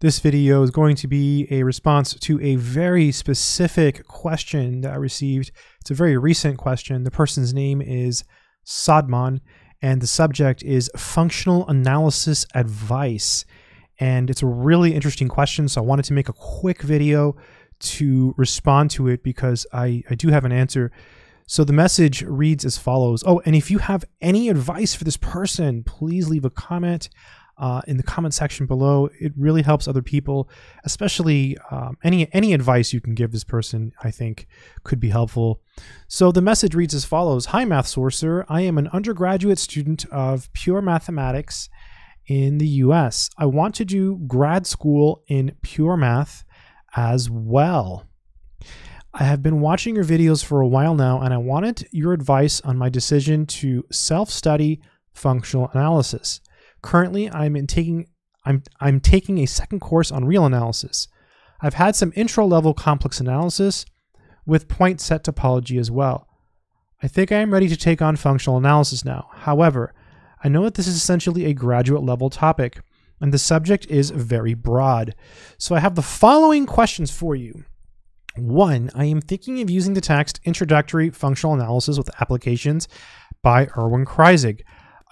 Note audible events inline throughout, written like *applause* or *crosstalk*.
This video is going to be a response to a very specific question that I received. It's a very recent question. The person's name is Sadman, and the subject is functional analysis advice. And it's a really interesting question, so I wanted to make a quick video to respond to it because I, I do have an answer. So the message reads as follows. Oh, and if you have any advice for this person, please leave a comment uh, in the comment section below. It really helps other people, especially um, any any advice you can give this person. I think could be helpful. So the message reads as follows: Hi, Math Sorcerer. I am an undergraduate student of pure mathematics in the U.S. I want to do grad school in pure math as well. I have been watching your videos for a while now, and I wanted your advice on my decision to self study functional analysis. Currently, I'm in taking I'm I'm taking a second course on real analysis. I've had some intro level complex analysis with point set topology as well. I think I am ready to take on functional analysis now. However, I know that this is essentially a graduate level topic and the subject is very broad. So I have the following questions for you. One, I am thinking of using the text Introductory Functional Analysis with Applications by Erwin Kreyszig.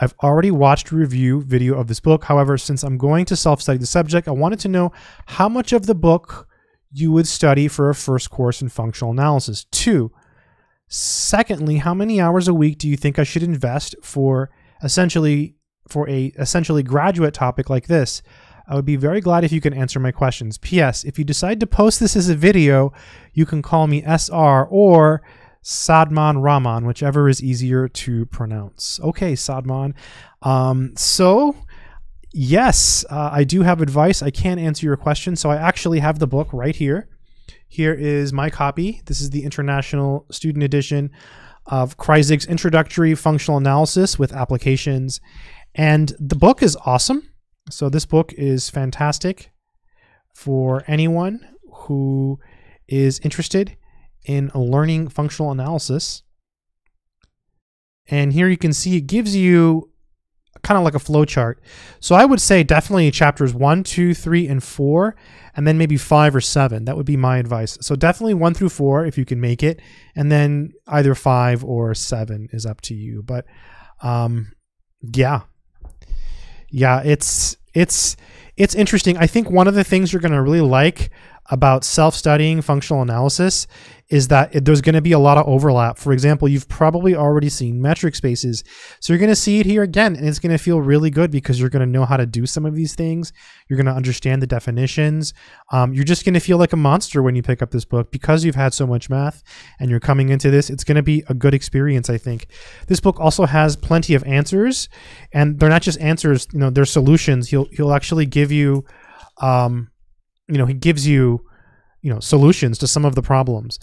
I've already watched a review video of this book. However, since I'm going to self-study the subject, I wanted to know how much of the book you would study for a first course in functional analysis. Two, secondly, how many hours a week do you think I should invest for essentially for a essentially graduate topic like this? I would be very glad if you can answer my questions. P.S. If you decide to post this as a video, you can call me SR or Sadman Rahman, whichever is easier to pronounce. Okay, Sadman. Um, so, yes, uh, I do have advice. I can answer your question. So, I actually have the book right here. Here is my copy. This is the International Student Edition of Kreyszig's Introductory Functional Analysis with Applications. And the book is awesome. So, this book is fantastic for anyone who is interested in learning functional analysis. And here you can see it gives you kind of like a flow chart. So I would say definitely chapters one, two, three, and four, and then maybe five or seven. That would be my advice. So definitely one through four if you can make it, and then either five or seven is up to you. But um, yeah, yeah, it's it's it's interesting. I think one of the things you're going to really like about self-studying functional analysis is that there's going to be a lot of overlap. For example, you've probably already seen metric spaces. So you're going to see it here again, and it's going to feel really good because you're going to know how to do some of these things. You're going to understand the definitions. Um, you're just going to feel like a monster when you pick up this book because you've had so much math and you're coming into this. It's going to be a good experience, I think. This book also has plenty of answers, and they're not just answers, you know, they're solutions. He'll, he'll actually give you, um, you know, he gives you you know solutions to some of the problems.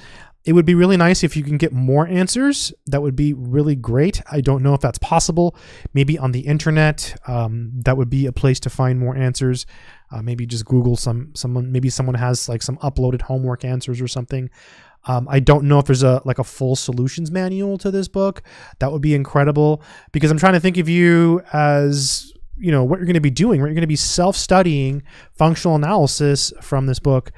It would be really nice if you can get more answers. That would be really great. I don't know if that's possible. Maybe on the internet um, that would be a place to find more answers. Uh, maybe just google some someone maybe someone has like some uploaded homework answers or something. Um, i don't know if there's a like a full solutions manual to this book. That would be incredible because i'm trying to think of you as you know what you're going to be doing right you're going to be self-studying functional analysis from this book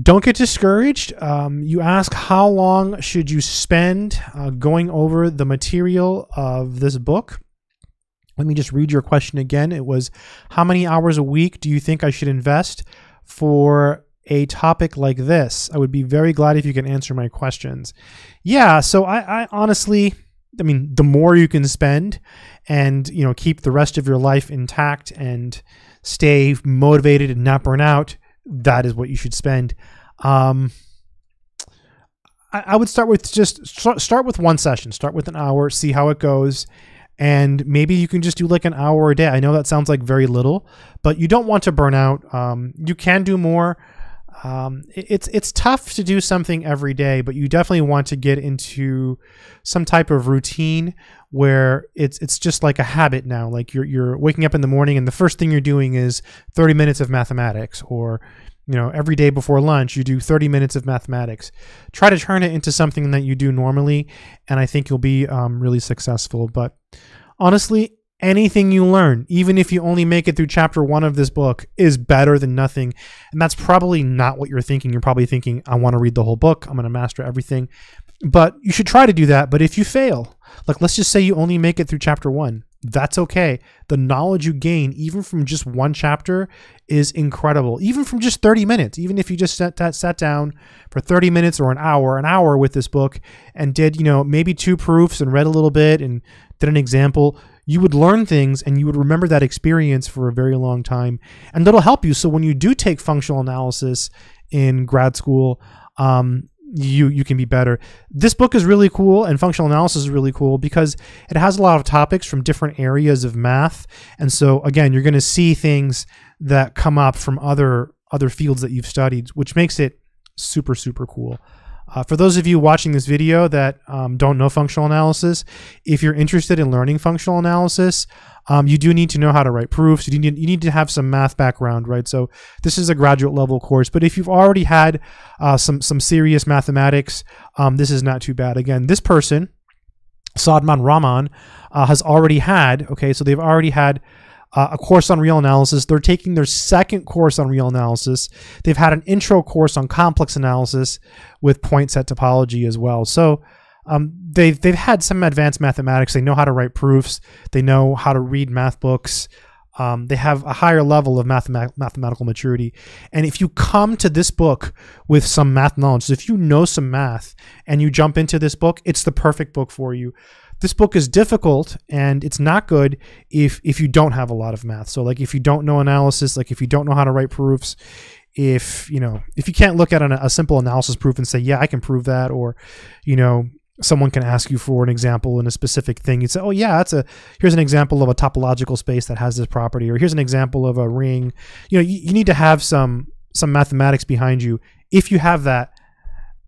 don't get discouraged. Um, you ask how long should you spend uh, going over the material of this book. Let me just read your question again. It was how many hours a week do you think I should invest for a topic like this? I would be very glad if you can answer my questions. Yeah, so I, I honestly, I mean, the more you can spend and you know keep the rest of your life intact and stay motivated and not burn out, that is what you should spend. Um, I, I would start with just start with one session. Start with an hour, see how it goes, and maybe you can just do like an hour a day. I know that sounds like very little, but you don't want to burn out. Um, you can do more. Um, it's it's tough to do something every day, but you definitely want to get into some type of routine where it's it's just like a habit now. Like you're you're waking up in the morning and the first thing you're doing is 30 minutes of mathematics, or you know every day before lunch you do 30 minutes of mathematics. Try to turn it into something that you do normally, and I think you'll be um, really successful. But honestly, anything you learn, even if you only make it through chapter one of this book, is better than nothing. And that's probably not what you're thinking. You're probably thinking, I want to read the whole book, I'm going to master everything. But you should try to do that. But if you fail, like let's just say you only make it through chapter one, that's okay. The knowledge you gain, even from just one chapter, is incredible. Even from just 30 minutes, even if you just sat, sat down for 30 minutes or an hour, an hour with this book and did, you know, maybe two proofs and read a little bit and did an example, you would learn things and you would remember that experience for a very long time. And that'll help you. So when you do take functional analysis in grad school, um, you you can be better. This book is really cool and functional analysis is really cool because it has a lot of topics from different areas of math. And so again, you're going to see things that come up from other other fields that you've studied, which makes it super super cool. Uh, for those of you watching this video that um, don't know functional analysis, if you're interested in learning functional analysis, um, you do need to know how to write proofs. You need, you need to have some math background, right? So this is a graduate level course. But if you've already had uh, some some serious mathematics, um, this is not too bad. Again, this person, Sadman Rahman, uh, has already had. Okay, so they've already had uh, a course on real analysis. They're taking their second course on real analysis. They've had an intro course on complex analysis with point set topology as well. So um, they've, they've had some advanced mathematics. They know how to write proofs. They know how to read math books. Um, they have a higher level of mathemat- mathematical maturity. And if you come to this book with some math knowledge, if you know some math and you jump into this book, it's the perfect book for you this book is difficult and it's not good if if you don't have a lot of math. So like if you don't know analysis, like if you don't know how to write proofs, if you know if you can't look at an, a simple analysis proof and say yeah I can prove that, or you know someone can ask you for an example in a specific thing. You say, oh yeah, that's a here's an example of a topological space that has this property, or here's an example of a ring. You know you, you need to have some some mathematics behind you. If you have that,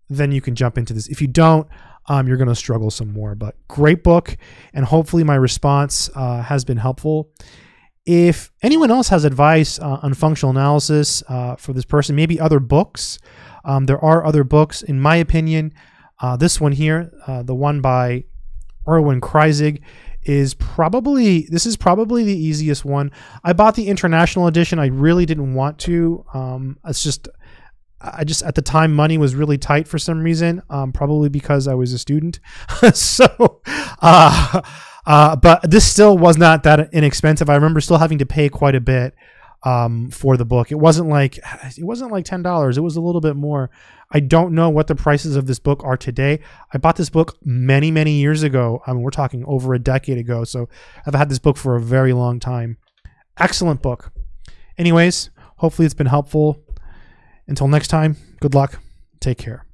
then you can jump into this. If you don't, um, you're going to struggle some more. But great book, and hopefully my response uh, has been helpful. If anyone else has advice uh, on functional analysis uh, for this person, maybe other books, um, there are other books. In my opinion, uh, this one here, uh, the one by Erwin Kreyszig, is probably this is probably the easiest one. I bought the international edition. I really didn't want to. Um, it's just I just at the time money was really tight for some reason, um, probably because I was a student. *laughs* so, uh, uh, but this still was not that inexpensive. I remember still having to pay quite a bit um, for the book. It wasn't like it wasn't like ten dollars. It was a little bit more. I don't know what the prices of this book are today. I bought this book many many years ago. I mean, we're talking over a decade ago. So I've had this book for a very long time. Excellent book. Anyways, hopefully it's been helpful. Until next time, good luck. Take care.